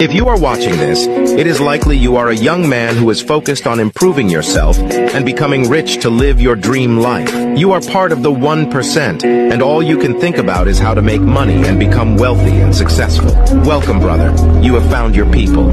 If you are watching this, it is likely you are a young man who is focused on improving yourself and becoming rich to live your dream life. You are part of the 1%, and all you can think about is how to make money and become wealthy and successful. Welcome, brother. You have found your people.